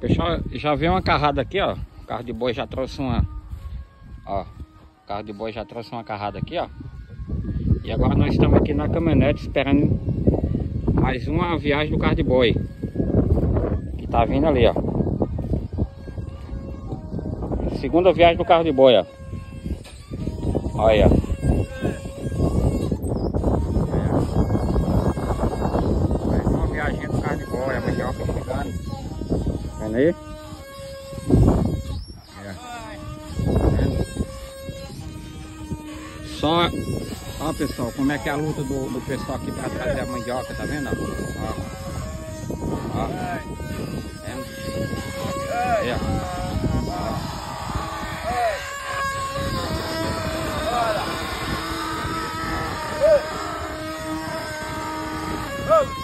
Pessoal, já veio uma carrada aqui, ó. O carro de boi já trouxe uma. Ó. O carro de boi já trouxe uma carrada aqui, ó. E agora nós estamos aqui na caminhonete esperando mais uma viagem do carro de boi. Que tá vindo ali, ó. Segunda viagem do carro de boi, ó. Olha. Mais uma viagem do carro de boi, a mandioca chegando. Vendo aí? É. Só, ó pessoal, como é que é a luta do, do pessoal aqui para trazer a mandioca, tá vendo? Ó. Ó. É. Aí. Oh!